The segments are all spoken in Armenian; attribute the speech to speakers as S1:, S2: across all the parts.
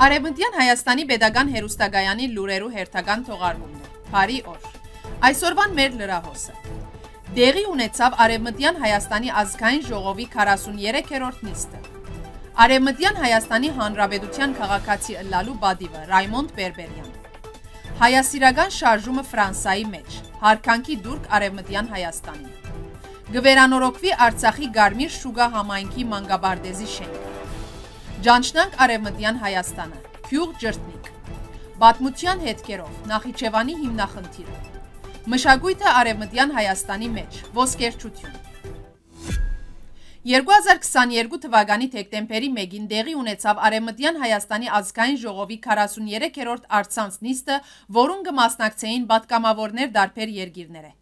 S1: Արևմտյան Հայաստանի Պետական Հերուստագայանի լուրերու հերթական թողարկումն է։ Բարի օր։ Այսօրվան մեր լրահոսը։ Դեղի ունեցավ Արևմտյան Հայաստանի ազգային ժողովի 43-րդ նիստը։ Արևմտյան Հայաստանի Հանրապետության քաղաքացի ըլլալու բադիվը Ռայմոնդ Բերբերյան։ Հայասիրական շարժումը Ֆրանսայի մեջ։ Հարկանքի դուրք Արևմտյան Հայաստանին։ Գվերանորոգվի Արցախի Գարմիր Շուգա համայնքի մանգաբարդեզի շենքը։ Ջանչնանք Արևմտյան Հայաստանը, Քյուղ ջրտնիկ։ Պատմության հետքերով Նախիջևանի հիմնախնդիրը։ Մշակույթը Արևմտյան Հայաստանի մեջ, ոսկերչություն։ 2022 թվականի թեկտեմբերի 1-ին դեղի ունեցավ Արևմտյան Հայաստանի ազգային ժողովի 43-րդ արցանց նիստը, որուն կմասնակցեին պատգամավորներ դարբեր երկիրները։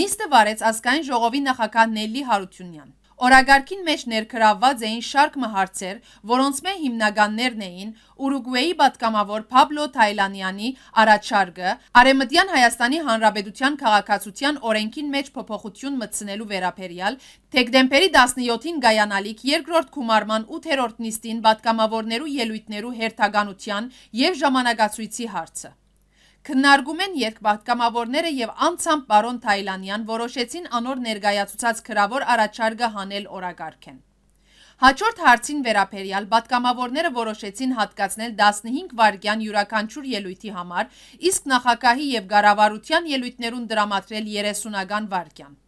S1: Նիստը վարեց ազգային ժողովի նախագահ Նելլի Հարությունյան։ Օրագարկին մեջ ներքրավված էին շարք մհարցեր, որոնց մե հիմնականներն էին Ուրուգվեի պատգամավոր Փաբլո Թայլանյանի առաջարկը Արեմտյան Հայաստանի Հանրապետության քաղաքացիության օրենքին մեջ փոփոխություն մտցնելու վերաբերյալ Թեկդեմպերի 17-ին գայանալիք երկրորդ գումարման 8-րդ նիստին պատգամավորներու ելույթներու հերթականության եւ ժամանակացույցի հարցը Քննարկում են երկպատկամավորները եւ անցամբ պարոն Թայլանյան որոշեցին անոր ներկայացուցած քրավոր առաջարկը հանել օրակարգեն։ Հաջորդ հարցին վերաբերյալ պատկամավորները որոշեցին հատկացնել 15 վայրկյան յուրաքանչյուր ելույթի համար, իսկ նախագահի եւ ղարավարության ելույթներուն դրամատրել 30-ական վայրկյան։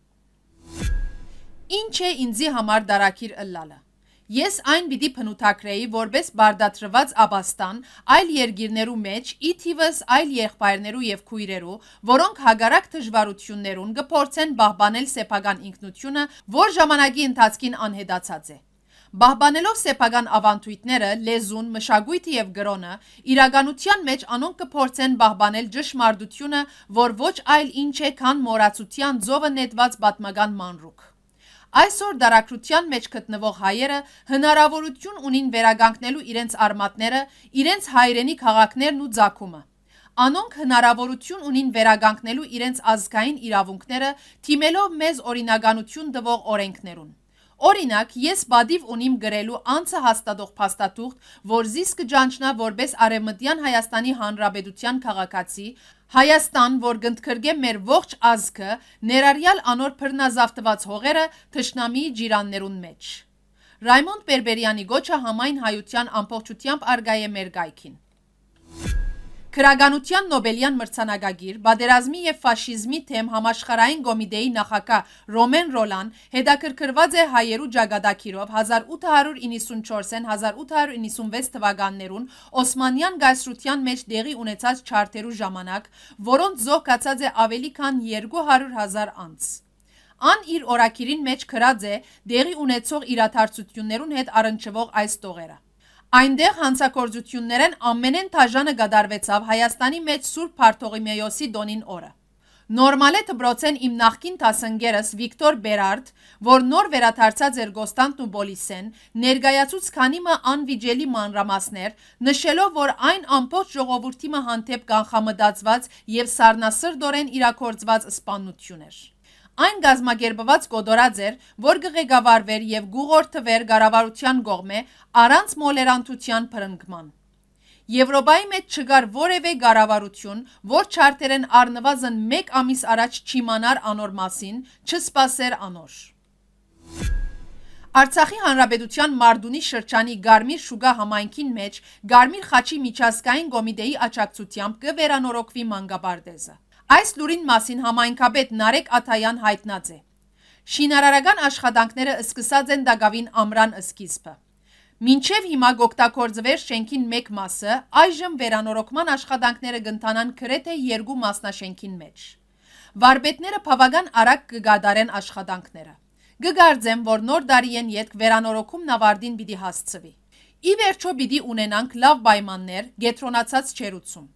S1: Ինչ է ինձի համար դարակիր ըլլալը։ Ես այն պիտի փնութակրեի որպես բարդատրված աբաստան այլ երգիրներու մեջ ի թիվս այլ եղբայրներու եւ քույրերու, որոնք հագարակ դժվարություններուն կփորձեն բահբանել սեփական ինքնությունը, որ ժամանակի ընթացքին անհետացած է։ Բահբանելով սեփական ավանդույթները, լեզուն, մշակույթը եւ գրոնը, իրականության մեջ անոնք կփորձեն բահբանել ճշմարտությունը, որ ոչ այլ ինչ է, քան մորացության ծովը նետված պատմական մանրուք։ Այսօր դարակրության մեջ գտնվող հայերը հնարավորություն ունին վերագանքնելու իրենց արմատները, իրենց հայրենի քաղաքներն ու ցակումը։ Անոնք հնարավորություն ունին վերագանքնելու իրենց ազգային իրավունքները, թիմելով մեզ օրինականություն տվող օրենքներուն։ Օրինակ, ես բադիվ ունիմ գրելու անցը հաստատող փաստաթուղթ, որ զիս կջանչնա որպես Արևմտյան Հայաստանի Հանրապետության քաղաքացի, Հայաստան, որ գնդքրգե մեր ողջ ազգը, ներառյալ անոր բռնազավթված հողերը թշնամի ջիրաններուն մեջ։ Ռայմոնդ Բերբերյանի գոչը համայն հայության ամբողջությամբ արգայ է մեր գայքին։ Քրագանության Նոբելյան մրցանագագիր, բادرազմի եւ ֆաշիզմի թեմ համաշխարհային կոմիտեի նախակահ Ռոմեն Ռոլան հետաքրքրված է հայերու ճակատագիրով 1894-ն 1896 թվականներուն Օսմանյան գայսրության մեջ դեղի ունեցած չարտերու ժամանակ, որոնց զոհկացած է ավելի քան 200.000 անց։ Ան իր օրակիրին մեջ գրած է դեղի ունեցող իրաթարցություններուն հետ առնչվող այս տողերը։ Այնտեղ հանցակործություններեն ամենեն թաժանը գդարվեցավ Հայաստանի մեջ Սուրբ Փարթողիմեոսի դոնին օրը։ Նորմալ է դբրոցեն իմ նախքին տասնգերս Վիկտոր Բերարդ, որ նոր վերաթարցած էր Գոստանտն ու Բոլիսեն, ներգայացուց քանիմը անվիճելի մանրամասներ, նշելով, որ այն ամբողջ ժողովրդի մը հանդեպ կանխամտածված եւ սառնասրդորեն իրակորձված սպանություն էր։ Այն գազմագերբված կոդորած էր, որ գղեկավարվեր եւ գուղորթվեր գարավարության գողմե առանց մոլերանտության փրկման։ Եվրոպայի մեջ չկար որևէ գարավարություն, որ չարտերեն առնվազն 1 ամիս առաջ չիմանար անոր մասին, չսպասեր անոր։ Արցախի հանրապետության Մարդունի շրջանի Գարմիր Շուգա համայնքին մեջ Գարմիր խաչի միջազգային կոմիտեի աջակցությամբ կվերանորոգվի մանկաբարձը։ Այս լուրին մասին համայնքապետ Նարեկ Աթայան հայտնած է։ Շինարարական աշխատանքները սկսած են Դագավին ամրան սկիզբը։ Մինչև հիմա գոկտակորձվեր շենքին մեկ մասը, այժմ վերանորոգման աշխատանքները կընթանան գրեթե երկու մասնաշենքին մեջ։ Վարպետները բավական արագ կգադարեն աշխատանքները։ Գգարձեմ, որ նոր դարիեն յետք վերանորոգում նավարդին պիտի հասցվի։ Ի վերջո պիտի ունենանք լավ պայմաններ, գետրոնացած չերուցում։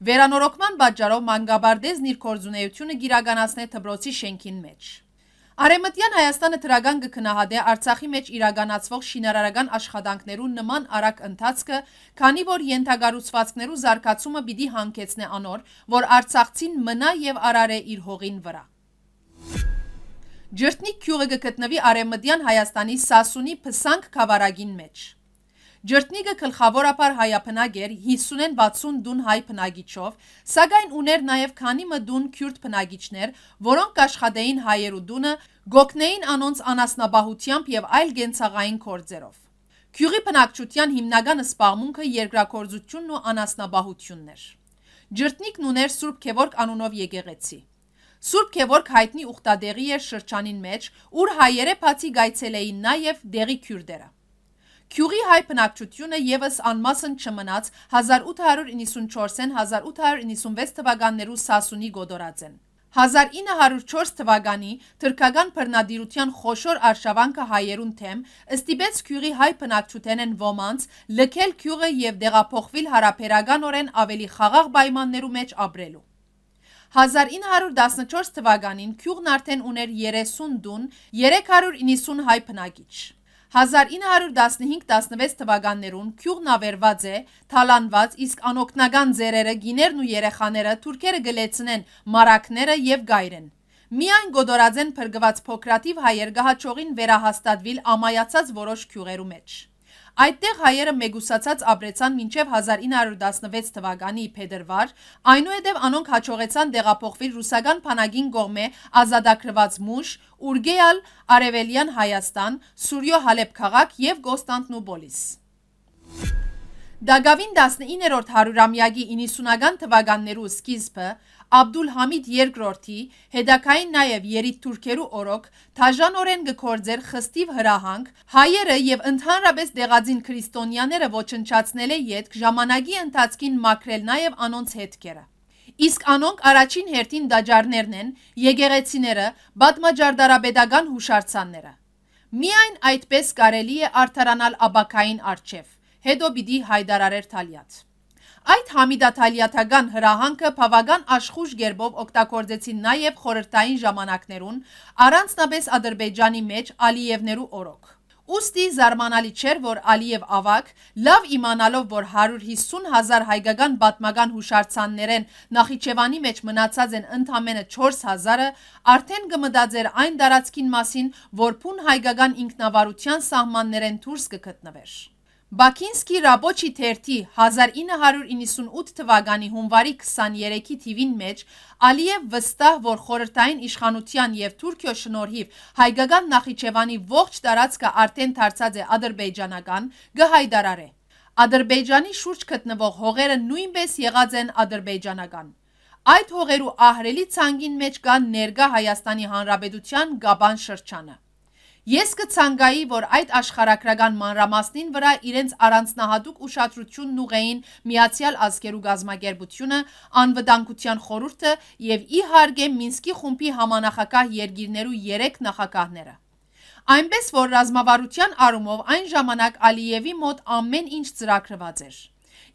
S1: Վերանորոգման պատճառով մանգաբարդեզն իր կորձունեությունը գիրականացնե թբրոցի շենքին մեջ։ Արեմտյան Հայաստանը թրագան կքնահադե Արցախի մեջ իրականացվող շինարարական աշխատանքներու նման արագ ընթացքը, քանի որ յենթագարուցվածքներու զարգացումը պիտի հանգեցնե անոր, որ Արցախցին մնա եւ արարե իր հողին վրա։ Ջրտնիկ քյուղը կգտնվի Արեմտյան Հայաստանի Սասունի Փսանք խավարագին մեջ։ Ջրտնիգը գլխավորապես հայապնակ էր 50-ին 60 դուն հայ բնագիչով, սակայն ուներ նաև քանի մը դուն քյուրդ բնագիչներ, որոնք կաշխատեին հայերու դունը, գոգնեին անոնց անասնաբահությամբ եւ այլ գենցաղային կորձերով։ Քյուրի բնակչության հիմնական սպաղմունքը երկրակորձությունն ու անասնաբահությունն էր։ Ջրտնիկն ուներ Սուրբ Գևորգ անունով եկեղեցի։ Սուրբ Գևորգ հայտնի ուխտադեղի էր շրջանին մեջ, ուր հայերը բացի գայցելեին նաև դեղի քյուրդերը։ Քյուրի հայ բնակչությունը եւս անմասն չմնաց. 1894-ին 1896 թվականներու Սասունի գոդորածեն։ 1904 թվականի թրքական բռնադիրության խոշոր արշավանքը հայերուն թեմ ըստիբեց քյուրի հայ բնակչութենեն ոմանց լքել քյուրը եւ դեղափոխվել հարաբերականորեն ավելի խաղաղ պայմաններու մեջ ապրելու 1914 թվականին քյուրն արդեն ուներ 30 դուն 390 հայ բնակիչ 1915-16 թվականներուն քյուղն ավերված է, թալանված, իսկ անօգնական ձերերը, գիներն ու երեխաները թուրքերը գլեցնեն մարակները եւ գայրեն։ Միայն գոդորածեն փրկված փոքրատիվ հայեր գահաճողին վերահաստատվել ամայացած որոշ քյուղերու մեջ։ Այդտեղ հայերը մեգուսացած ապրեցան մինչև 1916 թվականի փետրվար, այնուհետև անոնք հաջողեցան տեղափոխվել ռուսական փանագին կողմե ազատագրված Մուշ, Ուրգեալ, Արևելյան Հայաստան, Սուրյո Հալեբ քաղաք եւ Կոստանդնուպոլիս։ Դագավին 19-րդ հարյուրամյակի 90-ական թվականներու սկիզբը Աբդուլ Համիդ II-ի հետակային նաև երիտ թուրքերու օրոք թաժանորեն գկործեր խստիվ հրահանգ հայերը եւ ընդհանրապես դեղածին քրիստոնյաները ոչնչացնել է յետք ժամանակի ընթացքին մաքրել նաև անոնց հետքերը Իսկ անոնք առաջին հերթին դաջարներն են, եկեղեցիները, բադմաջարդարաբեդական հուշարձանները։ Միայն այդպես կարելի է արդարանալ աբակային արջև, հետո պիտի հայդարարեր թալյած։ Այդ համիդաթալիաթական հրահանգը բավական աշխուժ գերբով օգտագործեցին նաև խորհրդային ժամանակներուն, առանցնապես Ադրբեջանի մեջ Ալիևներու օրոք։ Ոստի զարմանալի չէր, որ Ալիև ավակ, լավ իմանալով, որ 150 հազար հայկական բատմական հուշարձաններեն Նախիջևանի մեջ մնացած են ընդամենը 4 հազարը, արդեն կմտածեր այն դարածքին մասին, որ փուն հայկական ինքնավարության սահմաններեն դուրս կգտնվեր։ Բաքինսկի Ռաբոչի թերթի 1998 թվականի հունվարի 23-ի թիվին մեջ Ալիև վստահ, որ խորհրդային իշխանության եւ Թուրքիո շնորհիվ հայկական Նախիջևանի ողջ տարածքը արդեն դարձած է ադրբեջանական, գհայդարար է։ Ադրբեջանի շուրջ գտնվող հողերը նույնպես եղած են ադրբեջանական։ Այդ հողերու ահրելի ցանգին մեջ կան ներկա Հայաստանի Հանրապետության Գաբան շրջանը։ Ես կցանկայի, որ այդ աշխարհակրական մանրամասնին վրա իրենց առանձնահատուկ ուշադրությունն ուղեին Միացյալ Ազգերու գազམ་ագերբությունը, Անվտանգության խորհուրդը եւ իհարկե Մինսկի խումբի համանախագահ երկիրներու 3 նախագահները։ Այնպես որ ռազմավարության առումով այն ժամանակ Ալիևի մոտ ամեն ինչ ծրագրված էր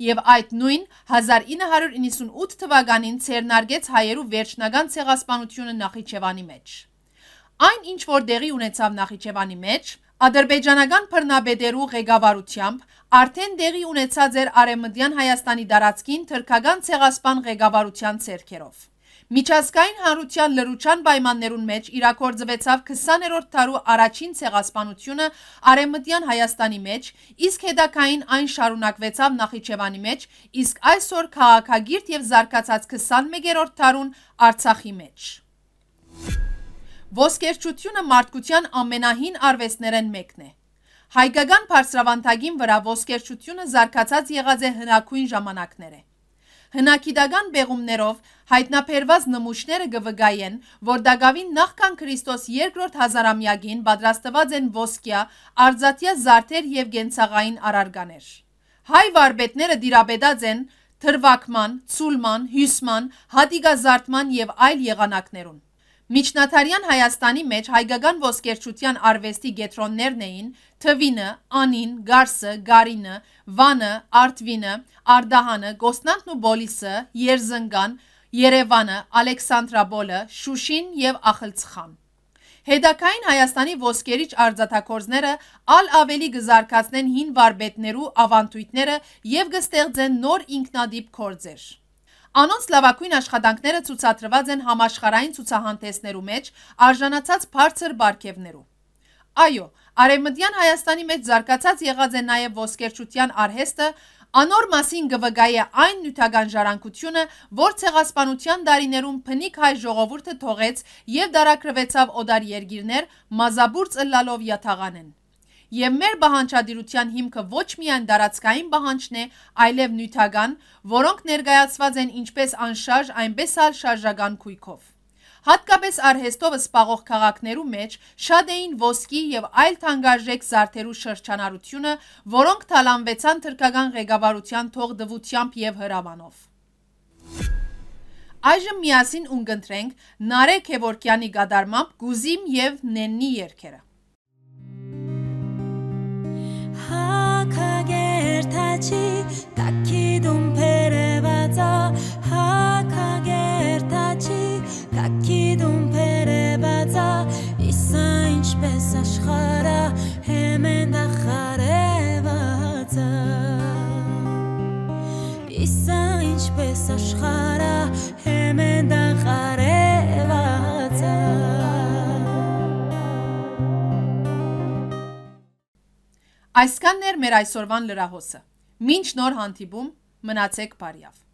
S1: եւ այդ նույն 1998 թվականին ցերնարգեց հայերու վերջնական ցեղասպանությունը Նախիջևանի մեջ։ Այն ինչ որ դեղի ունեցավ Նախիջևանի մեջ, ադրբեջանական բռնաբեդերու ղեկավարությամբ արդեն դեղի ունեցած էր Արեմդյան Հայաստանի դարածքին թրքական ցեղասպան ղեկավարության ցերքերով։ Միջազգային հանրության լրության պայմաններուն մեջ իրակորձվեցավ 20-րդ դարու առաջին ցեղասպանությունը Արեմտյան Հայաստանի մեջ, իսկ հետակային այն շարունակվեցավ Նախիջևանի մեջ, իսկ այսօր քաղաքագիրտ եւ զարգացած 21-րդ դարուն Արցախի մեջ։ Ոսկերչությունը մարդկության ամենահին արվեստներեն մեկն է։ Հայկական բարձրավանդակին վրա ոսկերչությունը զարգացած եղած է հնակույն ժամանակներ է։ Հնակիդական բեղումներով հայտնաբերված նմուշները գվգայեն, որ դագավին նախքան Քրիստոս երկրորդ հազարամյակին պատրաստված են ոսկյա, արձատյա զարդեր եւ գենցաղային արարգաներ։ Հայ վարպետները դիրապետած են թրվակման, ցուլման, հյուսման, հատիկազարդման եւ այլ եղանակներուն։ Միջնադարյան Հայաստանի մեջ հայկական ոսկերչության արվեստի գետրոններն էին Թվինը, Անին, Գարսը, Գարինը, Վանը, Արտվինը, Արդահանը, Գոսնանտն ու Բոլիսը, Երզնգան, Երևանը, Ալեքսանդրապոլը, Շուշին եւ Ախլցխան։ Հետակային Հայաստանի ոսկերիչ արձատակորձները ալ ավելի գզարկացնեն հին վարպետներու ավանդույթները եւ կստեղծեն նոր ինքնադիպ կորձեր։ Անոնց լավագույն աշխատանքները ցուցադրված են համաշխարհային ցուցահանդեսներու մեջ արժանացած բարձր բարգևներու։ Այո, Արևմտյան Հայաստանի մեջ զարգացած եղած է նաև ոսկերչության արհեստը, անոր մասին գվգայի այն նյութական ժառանգությունը, որ ցեղասպանության դարիներում փնիկ հայ ժողովուրդը թողեց եւ դարակրվեցավ օդար երգիրներ, մազաբուրց ըլլալով յաթաղանեն։ Եվ մեր բահանջադիրության հիմքը ոչ միայն դարածքային բահանջն է, այլև նյութական, որոնք ներկայացված են ինչպես անշարժ, այնպես էլ շարժական քույքով։ Հատկապես արհեստով սպաղող քաղաքներու մեջ շատ էին ոսկի եւ այլ թանկարժեք զարդերու շրջանառությունը, որոնք թալանվեցան թրկական ղեկավարության թողդվությամբ եւ հրամանով։ Այժմ միասին ունգընտրենք Նարե Քևորքյանի գադարմամբ Գուզիմ եւ Նեննի երգերը։
S2: հակագերթաչի կակի դումպերը բացա հակագերթաչի կակի դումպերը բացա իսա ինչպես աշխարա հեմեն դախարևացա իսա ինչպես աշխարա հեմեն դախարևացա
S1: Այսքանն էր մեր այսօրվան լրահոսը։ Մինչ նոր հանդիպում մնացեք բարյավ։